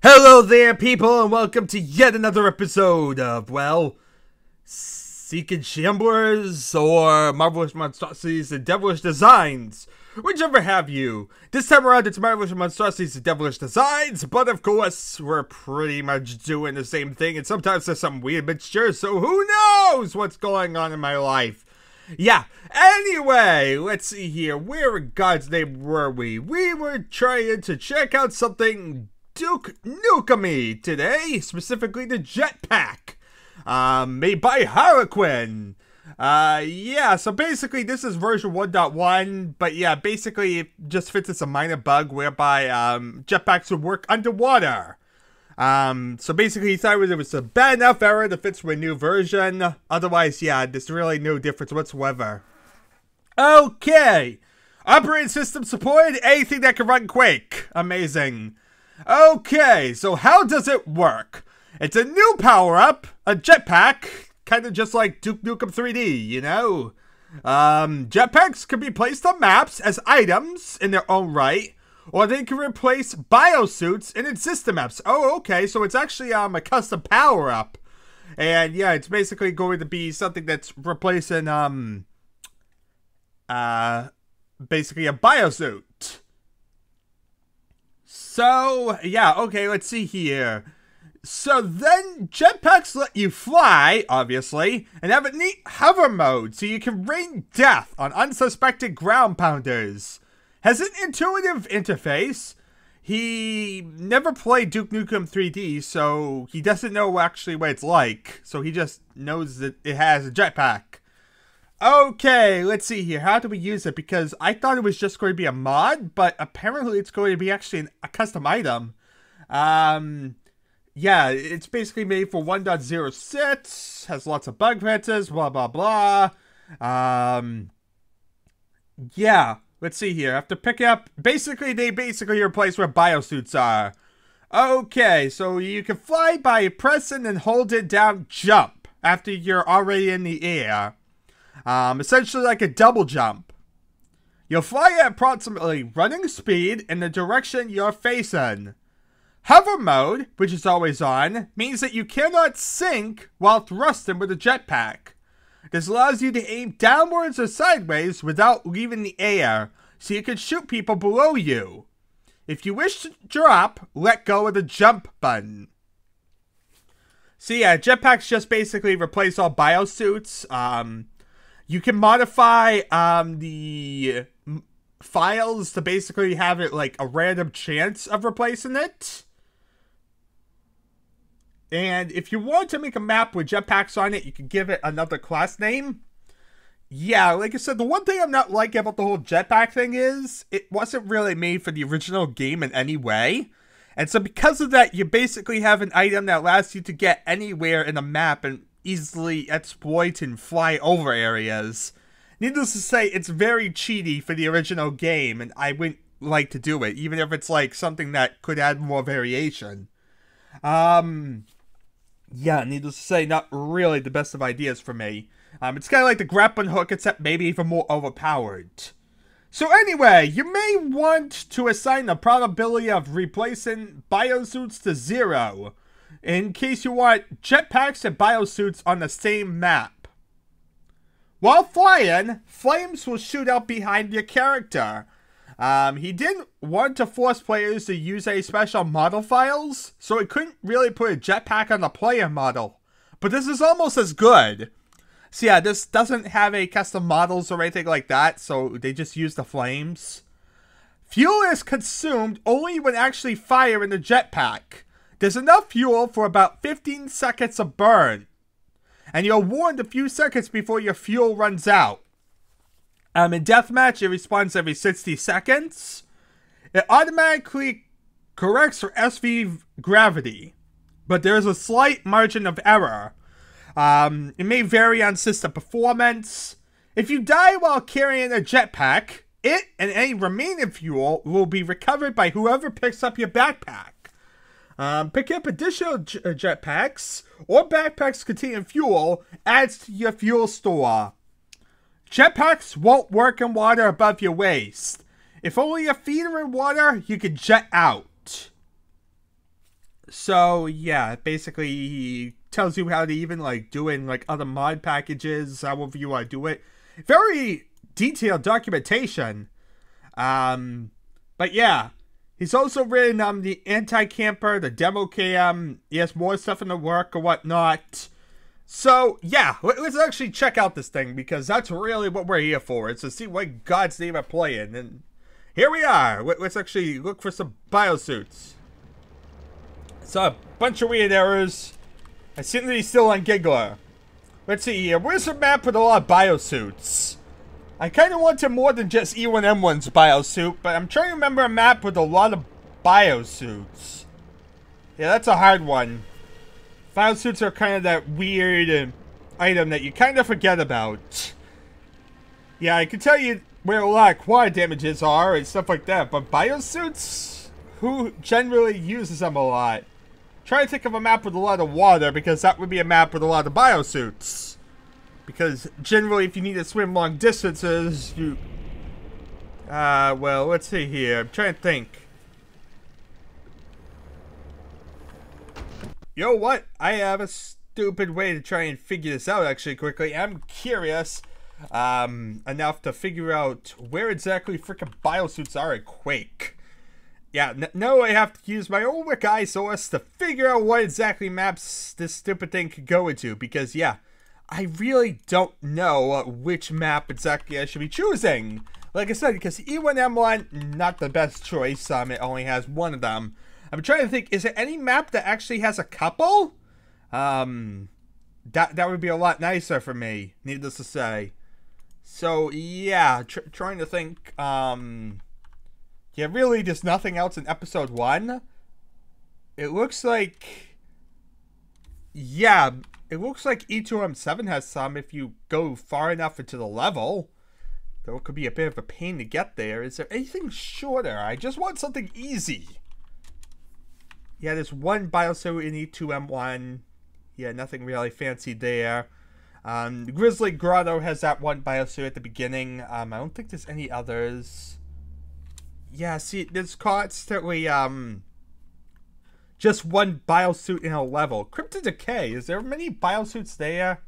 Hello there, people, and welcome to yet another episode of, well, Seeking Shamblers or Marvelous Monstrosities and Devilish Designs. Whichever have you. This time around, it's Marvelous Monstrosities and Devilish Designs, but of course, we're pretty much doing the same thing, and sometimes there's some weird mixture, so who knows what's going on in my life. Yeah, anyway, let's see here. Where in God's name were we? We were trying to check out something Duke Nukem today, specifically the jetpack, um, made by Harlequin. Uh, yeah, so basically this is version 1.1, but yeah, basically it just fixes a minor bug whereby, um, jetpacks would work underwater. Um, so basically he thought it was a bad enough error to fix with a new version. Otherwise, yeah, there's really no difference whatsoever. Okay. Operating system supported, anything that can run Quake. Amazing. Okay, so how does it work? It's a new power-up, a jetpack, kind of just like Duke Nukem 3D, you know? Um, jetpacks can be placed on maps as items in their own right, or they can replace biosuits in existing maps. Oh, okay, so it's actually um, a custom power-up. And yeah, it's basically going to be something that's replacing, um, uh, basically a biosuit. So, yeah, okay, let's see here. So then jetpacks let you fly, obviously, and have a neat hover mode so you can rain death on unsuspected ground pounders. Has an intuitive interface. He never played Duke Nukem 3D, so he doesn't know actually what it's like. So he just knows that it has a jetpack. Okay, let's see here. How do we use it? Because I thought it was just going to be a mod, but apparently it's going to be actually a custom item. Um, yeah, it's basically made for 1.06, has lots of bug fixes, blah, blah, blah. Um, yeah, let's see here. Have to pick up, basically, they basically replace where biosuits are. Okay, so you can fly by pressing and holding down jump after you're already in the air. Um, essentially like a double jump. You'll fly at approximately running speed in the direction you're facing. Hover mode, which is always on, means that you cannot sink while thrusting with a jetpack. This allows you to aim downwards or sideways without leaving the air, so you can shoot people below you. If you wish to drop, let go of the jump button. So yeah, jetpacks just basically replace all biosuits. Um, you can modify um, the files to basically have it like a random chance of replacing it. And if you want to make a map with jetpacks on it, you can give it another class name. Yeah, like I said, the one thing I'm not liking about the whole jetpack thing is it wasn't really made for the original game in any way. And so because of that, you basically have an item that allows you to get anywhere in a map and easily exploit and fly over areas. Needless to say, it's very cheaty for the original game, and I wouldn't like to do it, even if it's like something that could add more variation. Um, yeah, needless to say, not really the best of ideas for me. Um, it's kind of like the grappling hook, except maybe even more overpowered. So anyway, you may want to assign the probability of replacing biosuits to zero, in case you want jetpacks and biosuits on the same map. While flying, flames will shoot out behind your character. Um, he didn't want to force players to use any special model files, so he couldn't really put a jetpack on the player model. But this is almost as good. So yeah, this doesn't have any custom models or anything like that, so they just use the flames. Fuel is consumed only when actually firing the jetpack. There's enough fuel for about 15 seconds of burn. And you're warned a few seconds before your fuel runs out. Um, in Deathmatch, it responds every 60 seconds. It automatically corrects for SV gravity, but there is a slight margin of error. Um, it may vary on system performance. If you die while carrying a jetpack, it and any remaining fuel will be recovered by whoever picks up your backpack. Um, pick up additional j- uh, jetpacks or backpacks containing fuel adds to your fuel store. Jetpacks won't work in water above your waist. If only your feet are in water, you can jet out. So yeah, basically he tells you how to even like do it in like other mod packages, however you want to do it. Very detailed documentation. Um, but yeah, he's also written um the anti-camper, the demo cam. He has more stuff in the work or whatnot. So yeah, let's actually check out this thing because that's really what we're here for. It's to see what God's name I'm playing, and here we are. Let's actually look for some biosuits. Saw a bunch of weird errors. I seem to be still on Giggler. Let's see here. Where's a map with a lot of biosuits? I kind of wanted more than just E1M1's biosuit, but I'm trying to remember a map with a lot of biosuits. Yeah, that's a hard one. Biosuits are kind of that weird uh, item that you kind of forget about. Yeah, I can tell you where a lot of quad damages are and stuff like that, but biosuits? Who generally uses them a lot? Try to think of a map with a lot of water, because that would be a map with a lot of biosuits. Because generally, if you need to swim long distances, you... Uh, well, let's see here. I'm trying to think. You know what? I have a stupid way to try and figure this out, actually, quickly. I'm curious um, enough to figure out where exactly freaking biosuits are at Quake. Yeah, no, I have to use my own Wiki source to figure out what exactly maps this stupid thing could go into, because, yeah, I really don't know which map exactly I should be choosing. Like I said, because E1M1, not the best choice, um, it only has one of them. I'm trying to think, is there any map that actually has a couple? Um, that, that would be a lot nicer for me, needless to say. So, yeah, tr trying to think, um, yeah, really, there's nothing else in episode one. It looks like, yeah, it looks like E2M7 has some if you go far enough into the level. Though it could be a bit of a pain to get there. Is there anything shorter? I just want something easy. Yeah, there's one biosuit in E2M1. Yeah, nothing really fancy there. Um, Grisly Grotto has that one biosuit at the beginning. Um, I don't think there's any others. Yeah, see, there's constantly, um, just one biosuit in a level. Crypt of Decay, is there many biosuits there?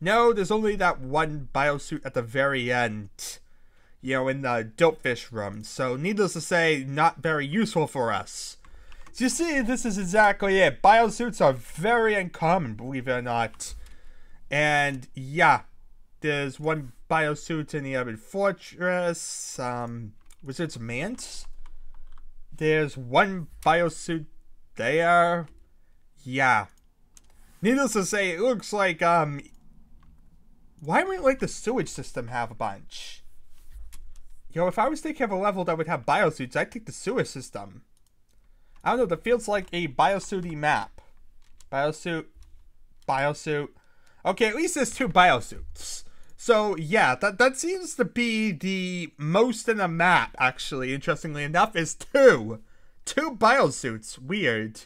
No, there's only that one biosuit at the very end. You know, in the Dopefish room. So, needless to say, not very useful for us. So you see, this is exactly it. Biosuits are very uncommon, believe it or not. And, yeah. There's one biosuit in the Ebon Fortress. Um, Wizard's Manse. There's one biosuit there. Yeah. Needless to say, it looks like, um... Why wouldn't, like, the sewage system have a bunch? Yo, if I was thinking of a level that would have biosuits, I'd take the sewage system. I don't know, that feels like a biosuity map. Biosuit. Biosuit. Okay, at least there's two biosuits. So, yeah, that, that seems to be the most in a map, actually, interestingly enough, is two. Two biosuits. Weird.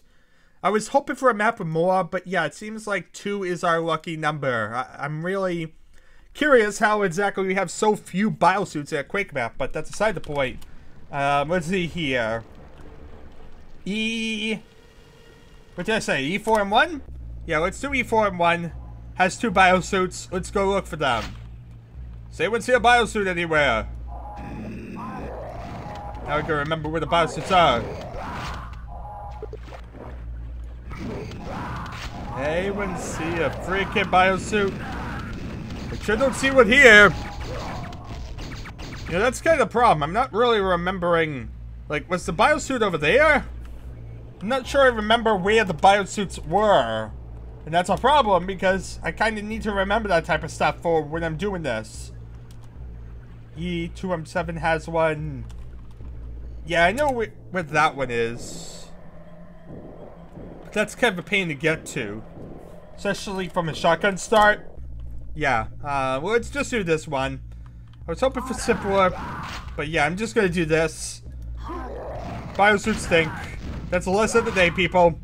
I was hoping for a map with more, but yeah, it seems like two is our lucky number. I am really curious how exactly we have so few biosuits at Quake map, but that's aside the point. Um, let's see here. E... What did I say? E4M1? Yeah, let's do E4M1. Has two biosuits. Let's go look for them. Say anyone see a biosuit anywhere? Now we can remember where the biosuits are. Anyone see a freaking biosuit? I sure don't see one here. Know, that's kind of the problem. I'm not really remembering... Like, was the biosuit over there? I'm not sure I remember where the biosuits were. And that's a problem because I kind of need to remember that type of stuff for when I'm doing this. E2M7 has one. Yeah, I know where that one is. But that's kind of a pain to get to. Especially from a shotgun start. Yeah, uh, well, let's just do this one. I was hoping for simpler, but yeah, I'm just gonna do this. Biosuits stink. That's the lesson of the day, people.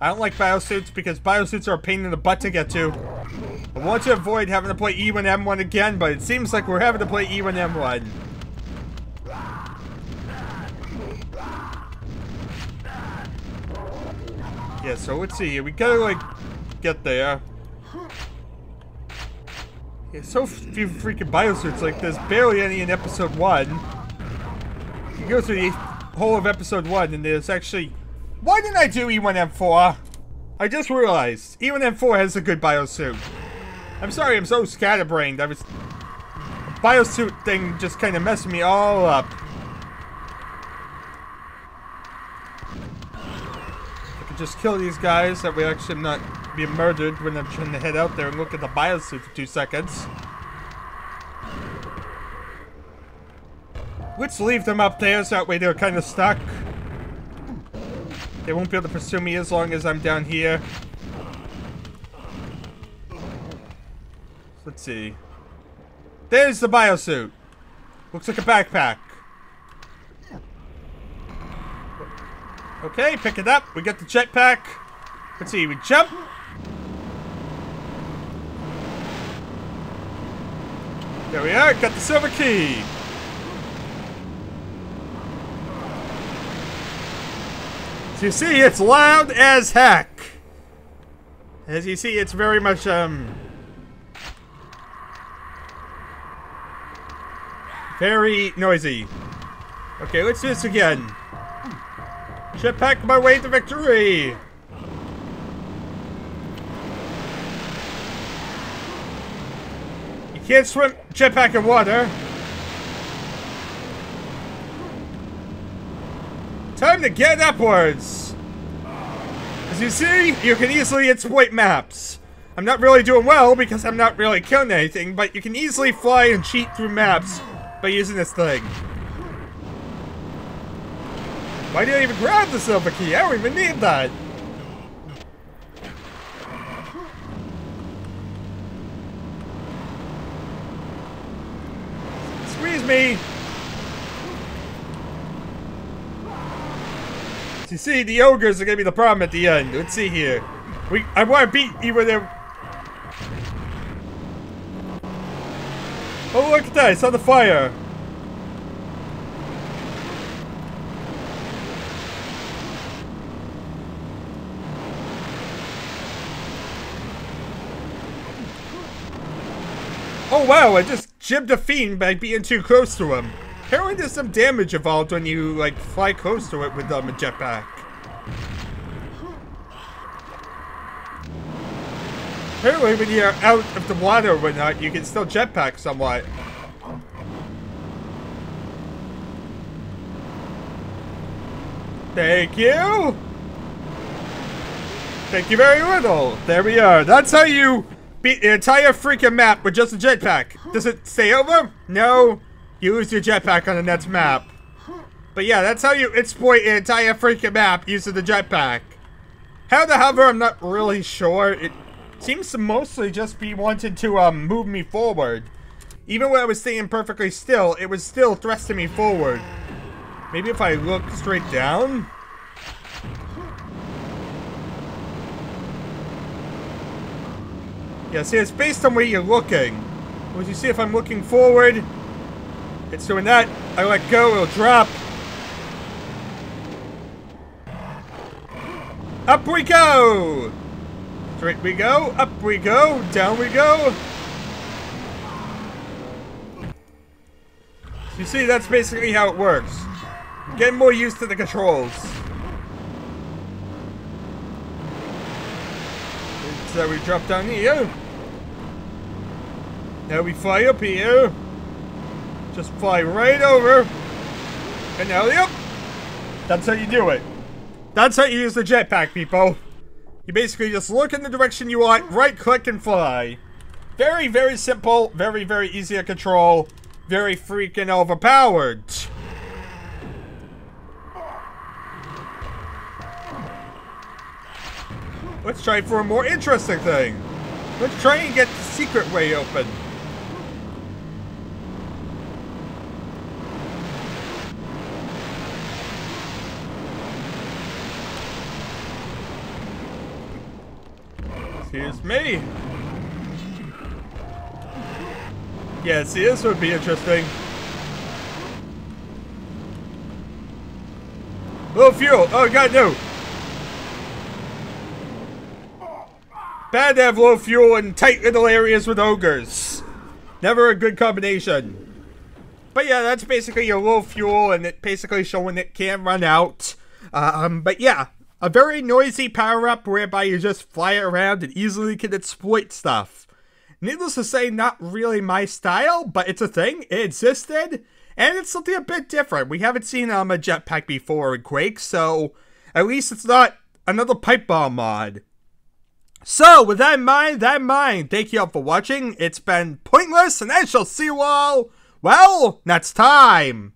I don't like biosuits because biosuits are a pain in the butt to get to. I want to avoid having to play E1M1 again, but it seems like we're having to play E1M1. Yeah, so let's see. We gotta, like, get there. Yeah, so few freaking biosuits. Like, there's barely any in episode 1. You go through the whole of episode 1, and there's actually... Why didn't I do E1M4? I just realized. E1M4 has a good biosuit. I'm sorry, I'm so scatterbrained. I was... Biosuit thing just kind of messed me all up. I could just kill these guys, that way actually I'm not being murdered when I'm trying to head out there and look at the biosuit for two seconds. Let's leave them up there so that way they're kind of stuck. They won't be able to pursue me as long as I'm down here. Let's see. There's the biosuit. Looks like a backpack. Okay, pick it up. We got the jetpack. Let's see, we jump. There we are, got the silver key. So you see, it's loud as heck. As you see, it's very much, um... Very noisy. Okay, let's do this again. Ship Jetpack my way to victory! You can't swim jetpack in water. Time to get upwards! As you see, you can easily exploit maps. I'm not really doing well because I'm not really killing anything, but you can easily fly and cheat through maps by using this thing. Why did I even grab the silver key? I don't even need that. Me! You see, the ogres are gonna be the problem at the end. Let's see here. We I wanna beat with them. Oh look at that, it's on the fire. Oh wow, I just gibbed a fiend by being too close to him. Apparently there's some damage involved when you, like, fly close to it with um, a jetpack. Apparently when you're out of the water or whatnot, you can still jetpack somewhat. Thank you! Thank you very little. There we are. That's how you beat the entire freaking map with just a jetpack. Does it stay over? No. You lose your jetpack on the next map. But yeah, that's how you exploit an entire freaking map using the jetpack. How the hover, I'm not really sure. It seems to mostly just be wanting to um, move me forward. Even when I was staying perfectly still, it was still thrusting me forward. Maybe if I look straight down? Yeah, see, it's based on where you're looking. As you see, if I'm looking forward, it's doing that. I let go, it'll drop. Up we go! Straight we go, up we go, down we go. You see, that's basically how it works. Get more used to the controls. So we drop down here. Now we fly up here. Just fly right over. And now, yep. That's how you do it. That's how you use the jetpack, people. You basically just look in the direction you want, right click and fly. Very, very simple, very, very easy to control, very freaking overpowered. Let's try for a more interesting thing. Let's try and get the secret way open. Excuse me. Yeah, see, this would be interesting. Low fuel. Oh, God, no. Bad to have low fuel in tight little areas with ogres. Never a good combination. But yeah, that's basically your low fuel, and it basically showing it can run out. Um, but yeah, a very noisy power up whereby you just fly it around and easily can exploit stuff. Needless to say, not really my style, but it's a thing. It existed, and it's something a bit different. We haven't seen um, a jetpack before in Quake, so at least it's not another pipe bomb mod. So, with that in mind, that in mind, thank you all for watching. It's been pointless, and I shall see you all, well, next time.